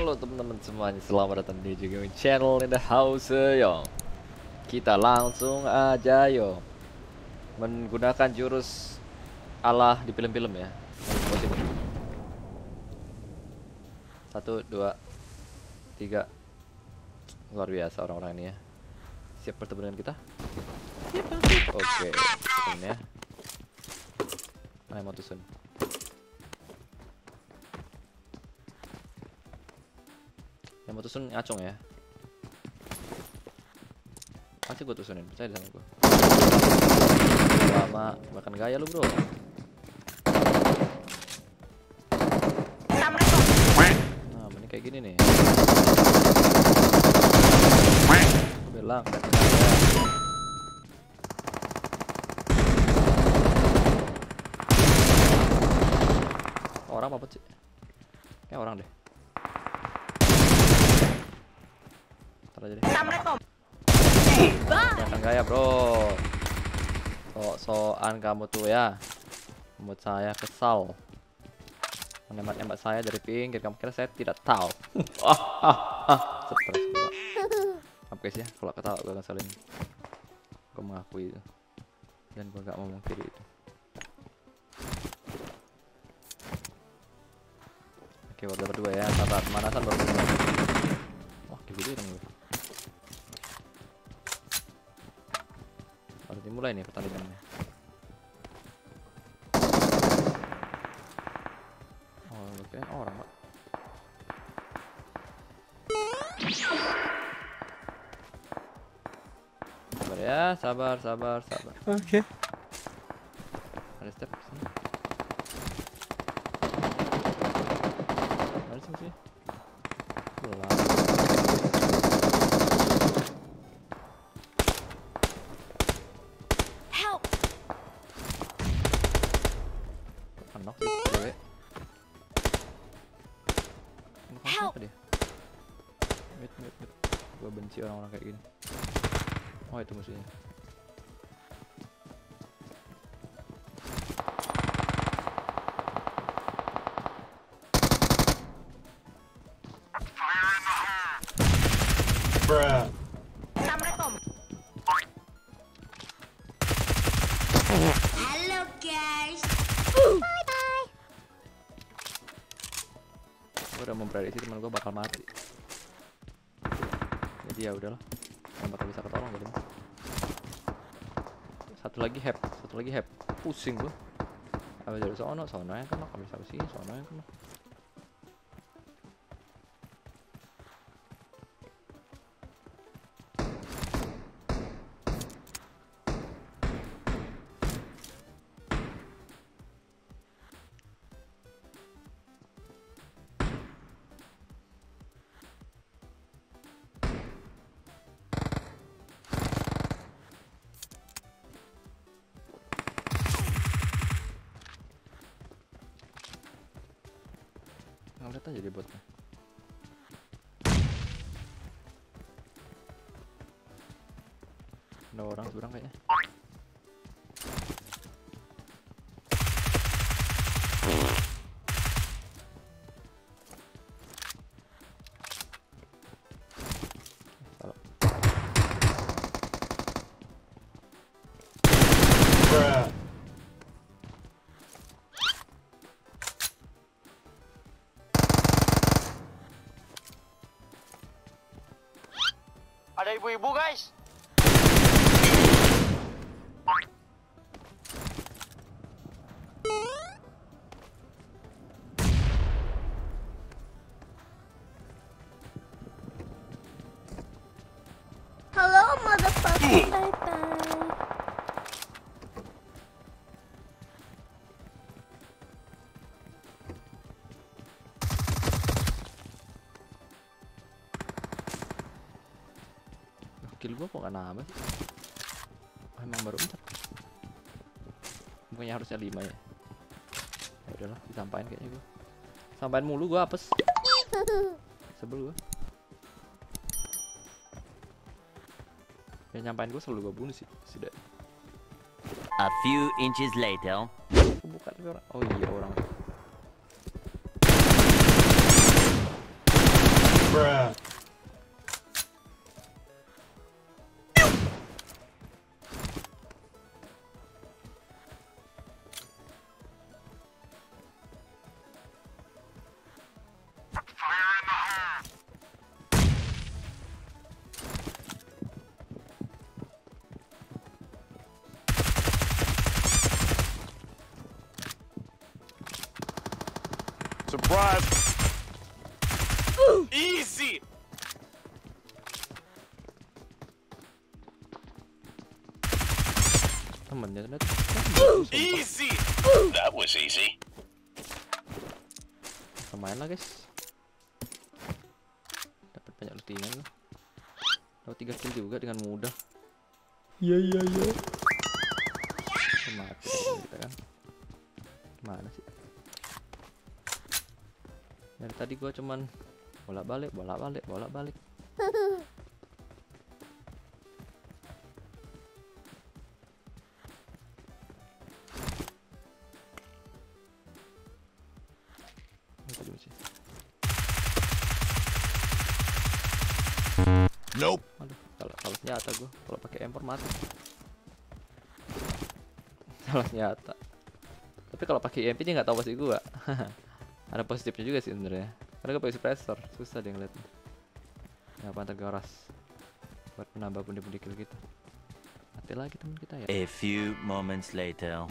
Halo teman-teman semuanya, selamat datang di Gaming Channel in the house yo. Kita langsung aja yo menggunakan jurus Allah di film-film ya. Satu, dua, tiga. Luar biasa orang-orang ini ya. Siap bertemu dengan kita? Oke, okay. ya. Nah, mau tusun. Yang mau tusun ngacung ya. Pasti gue tusunin, percaya sama gue. Lama makan gaya lu bro. Nah, ini kayak gini nih. Belang, Orang apa sih? Kayak orang deh. Ntar aja deh. Jangan gaya bro. So-soan kamu tuh ya. Membuat saya kesal. Menembak-nembak saya dari pinggir. Kamu kira saya tidak tahu. Stres gua. Maaf guys ya, kalau ketawa gue ngeselin. Gue mengakui itu. Dan gue gak mau mengkiri itu. Oke, warga berdua ya. Sabar, pemanasan baru Wah, gitu dong gue. Dimulai nih pertandingannya. Oh, oke, orang, Pak. Sabar ya, sabar, sabar, sabar. Oke. Ada Kenok Help. apa dia? Wait, wait, wait. Gua benci orang-orang kayak gini. Oh, itu musuhnya. Halo memprediksi teman gua bakal mati. Jadi ya udahlah. Yang bakal bisa ketolong mah. Satu lagi hap, satu lagi hap. Pusing gua. Apa dari sono, sono yang kena, kami sama sini, sono yang kena. Ngeliat aja dia botnya. Ada orang seberang kayaknya. Ada ibu-ibu guys. Kill gua kok gak nambah sih? Oh, emang baru 4 Bukannya harusnya 5 ya. Ya udahlah, disampain kayaknya gua. Sampain mulu gua apes. Sebel gua. Ya nyampain gua selalu gua bunuh sih Sudah A few inches later. Bukan orang Oh iya orang Surprise! Easy! Temennya ternyata. Easy! That was easy. Lumayan lah guys. Dapat banyak lootingan loh. Dapat 3 kill juga dengan mudah. Iya iya iya. Mati kita kan. Mana sih? Dari tadi gua cuman bolak balik, bolak balik, bolak balik. Nope. Aduh, salah, salah senjata gua. Kalau pakai M4 mati. salah senjata. Tapi kalau pakai EMP dia nggak tahu pasti gua. Ada positifnya juga sih sebenarnya. Karena gua pakai suppressor, susah dia ngeliatnya. Ya pantai goras. Buat menambah pundi-pundi kill kita. Mati lagi teman kita ya. A few moments later.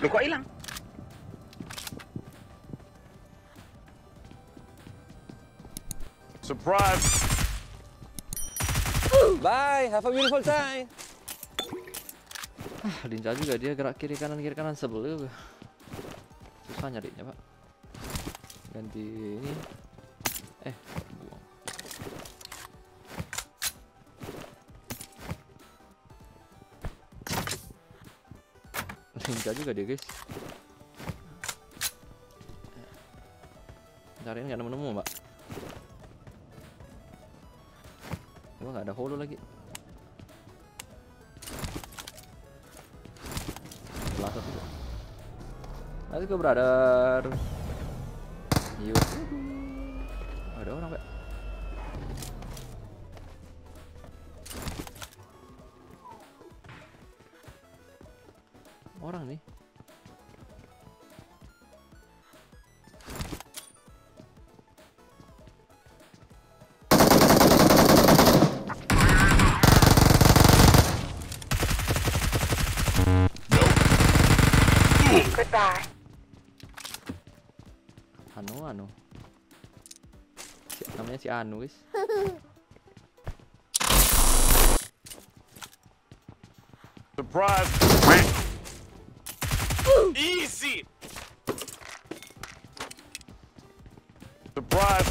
Lu kok hilang? Surprise! Bye, have a beautiful time. Ah, lincah juga dia gerak kiri kanan kiri kanan sebel juga. Susah nyarinya, Pak. Ganti ini. Eh, Lincah juga dia, guys. Cariin nggak nemu-nemu, Mbak. Gua nggak ada holo lagi. Satu tuh. Let's go brother. Yuk. Orang nih. Goodbye. Anu anu. Si, namanya si Anu, guys. Surprise! Easy! Surprise!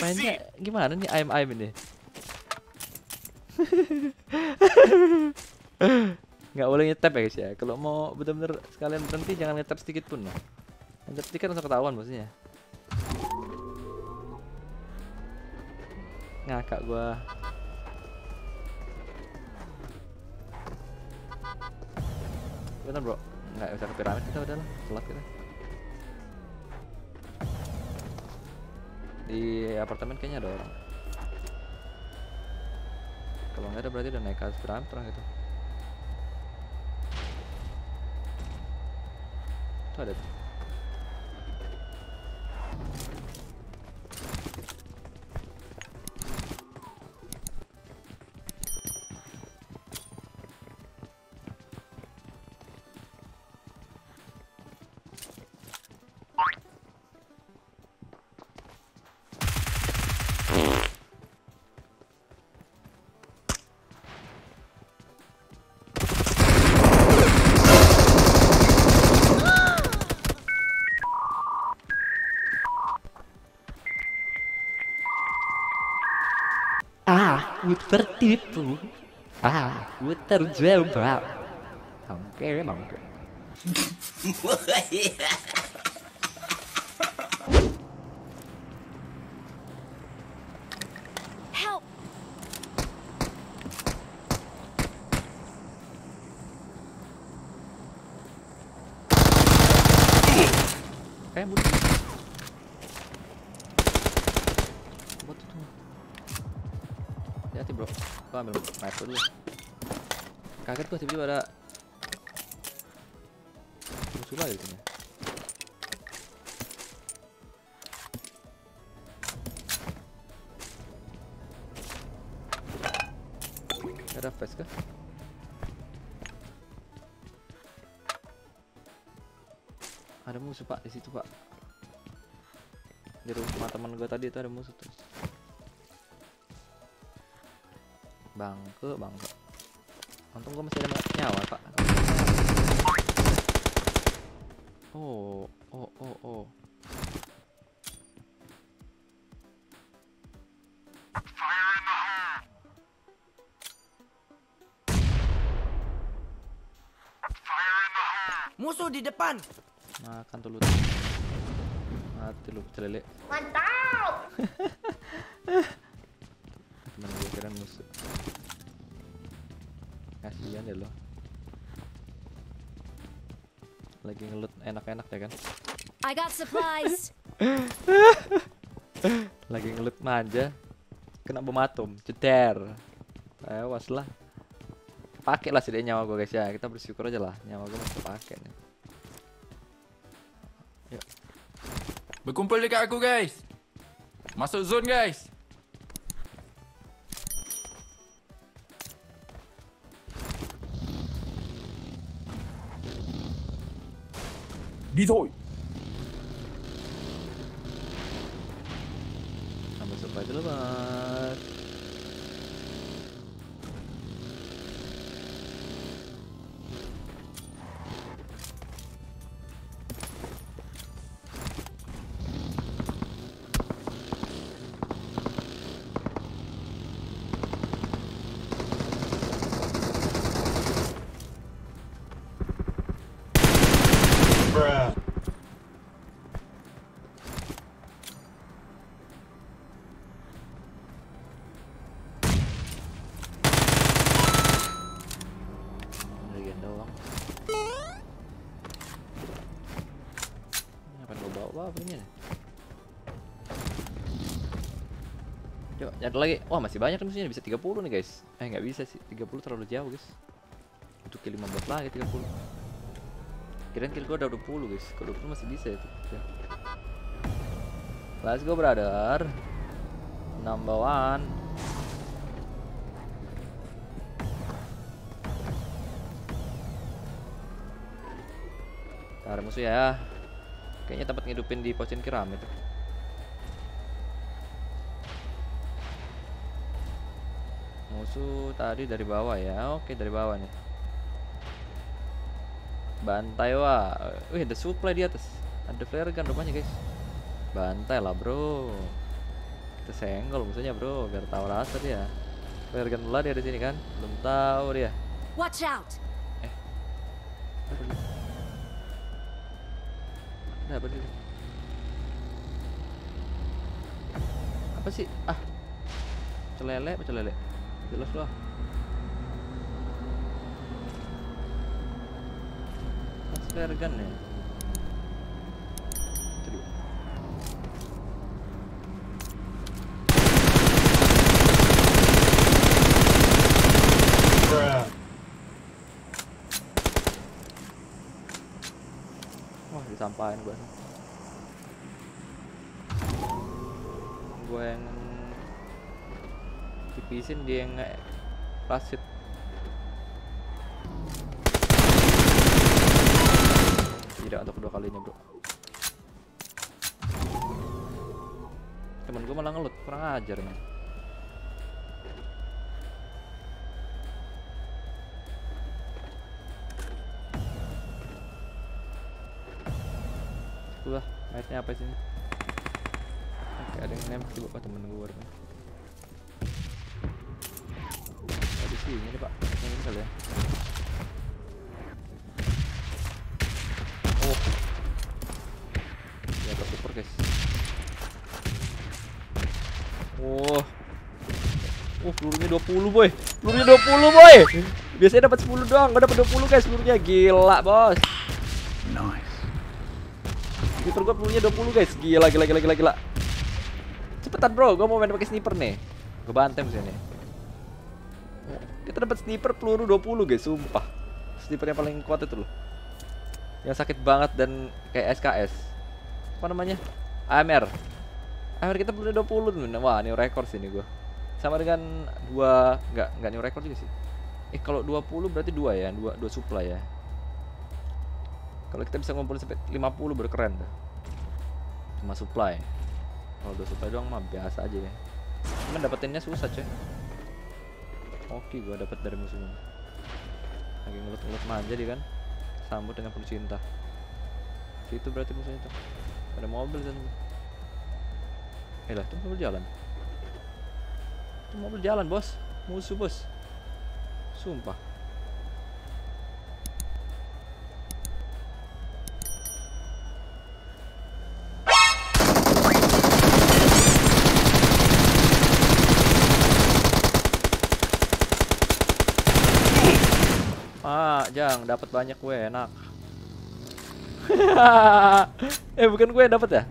Mainnya Easy! gimana nih ayam-ayam ini? nggak boleh ngetap ya guys ya kalau mau bener-bener sekalian berhenti jangan ngetap sedikit pun loh ngetap sedikit langsung ketahuan maksudnya ngakak gua Bentar bro nggak usah ke piramid kita udah lah telat kita. Di apartemen kayaknya ada orang. Kalau nggak ada berarti udah naik ke piramid orang gitu. Tuh ada tuh. Aku tertipu. Ah, aku terjebak. Bangke, bangke. Help! Kayak butuh. Hati-hati bro. Gua ambil sniper dulu. Kaget gua tiba-tiba ada musuh lagi di sini. Ada face kah? Ada musuh pak di situ pak. Di rumah teman gue tadi itu ada musuh tuh. Bangke bangke. Untung gue masih ada nyawa pak. Oh oh oh oh. Musuh di depan. Makan tuh lu. Mati lu celele. Mantap! Kira musuh. Kasihan ya lo. Lagi ngelut enak-enak ya kan? I got supplies. Lagi ngelut manja. Kena bom atom, ceter. Awas lah. Pakai lah setidaknya nyawa gue guys ya. Kita bersyukur aja lah nyawa gue masih pakai nih. Berkumpul dekat aku guys. Masuk zone guys. Đi thôi. Ambil supply dulu Nyari lagi. Wah, masih banyak musuhnya bisa 30 nih, guys. Eh, nggak bisa sih. 30 terlalu jauh, guys. Untuk kill 15 lagi 30. Kirain kill gua udah 20, guys. Kalau 20 masih bisa ya. Ya. Let's go, brother. Number one. Ada musuh ya. Kayaknya tempat ngidupin di pocin kiram itu. Musuh tadi dari bawah ya. Oke, dari bawah nih. Bantai wah. Wih, ada supply di atas. Ada flare gun rupanya, guys. Bantai lah, Bro. Kita senggol musuhnya, Bro, biar tahu rasa dia. Flare gun pula dia di sini kan? Belum tahu dia. Watch out! Ada apa sih? Apa sih? Ah. Celele apa celele? Jelas lah. Flare gun ya. Wah, disampahin gua. Gua yang tipisin dia yang nge pasit. Tidak untuk kedua kalinya, Bro. Temen gua malah ngelut, kurang ajar men. Udah, matchnya apa sih? Oke, ada yang juga oh, temen gue rupanya. Sini nih pak ini kali ya oh ya dapat super guys oh Oh, pelurunya 20 boy. Pelurunya 20 boy. Biasanya dapat 10 doang, gua dapat 20 guys pelurunya. Gila, Bos. Nice. Sniper gua pelurunya 20 guys. Gila gila gila gila gila. Cepetan bro, gua mau main pakai sniper nih. Gua bantem sini. Kita dapat sniper peluru 20 guys, sumpah. Sniper yang paling kuat itu loh. Yang sakit banget dan kayak SKS. Apa namanya? AMR. AMR kita peluru 20 tuh. Wah, ini rekor sini gua. Sama dengan dua nggak nggak new record juga sih. Eh kalau 20 berarti dua ya, dua dua supply ya. Kalau kita bisa ngumpulin sampai 50 baru keren tuh. Cuma supply. Kalau dua supply doang mah biasa aja ya. Cuman dapetinnya susah coy. Oke gua dapet dari musuhnya. Lagi ngelut-ngelut manja dia kan. Sambut dengan penuh cinta. Situ berarti musuhnya tuh. Ada mobil kan. Eh lah, itu mobil jalan. Itu mobil jalan, Bos. Musuh, Bos. Sumpah. Jang, dapat banyak gue, enak. eh, bukan gue yang dapat ya?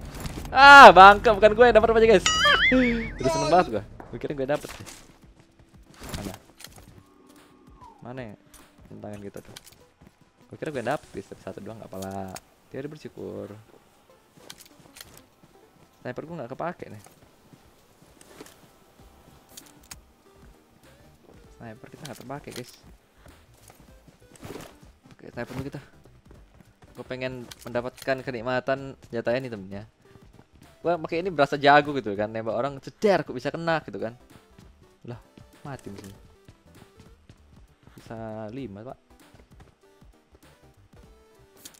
Ah, bangke, bukan gue yang dapat banyak, guys. Udah seneng banget gue. Kira gue dapet deh. Mana? Mana ya? Tantangan gitu tuh. Gue kira gue dapet guys, satu doang gak apa-apa. Tiada bersyukur. Sniper gue gak kepake nih. Sniper kita gak terpakai guys. Oke, dulu kita. Gue pengen mendapatkan kenikmatan senjata ini temennya. Gua pakai ini berasa jago gitu kan, nembak orang ceder kok bisa kena gitu kan. Lah, mati musuhnya. Bisa lima, Pak.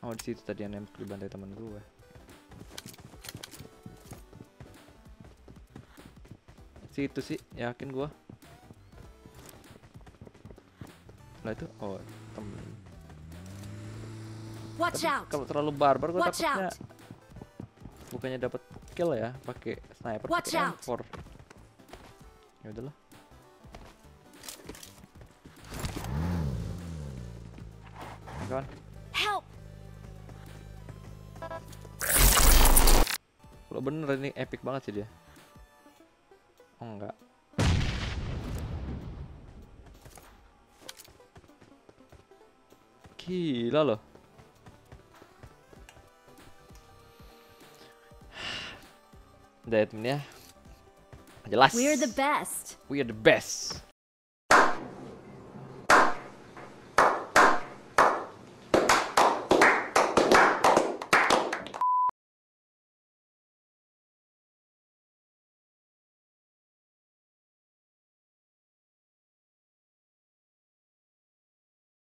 Oh, di situ tadi yang nembak di bantai teman gue. Situ sih, yakin gua. Lah itu, oh, temen. Watch Tapi out! Kalau terlalu barbar gue Watch takutnya out! bukannya dapat kill ya pakai sniper pakai out. M4. Ya udahlah. Kawan, Help! kalau bener ini epic banget sih dia. Oh enggak. Gila loh. Udah ya temen ya. Jelas. We're the best. We are the best.